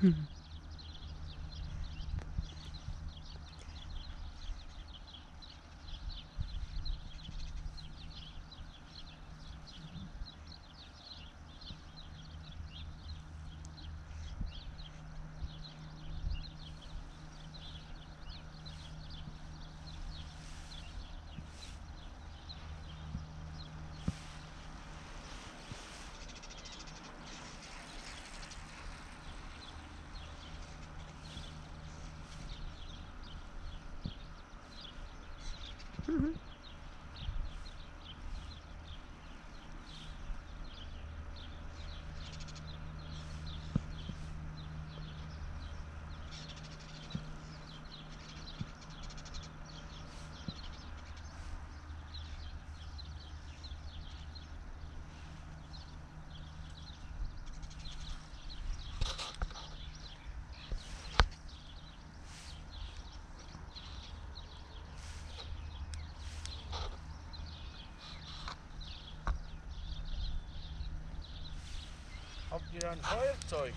Hmm. Mm-hmm. Habt ihr ein Feuerzeug?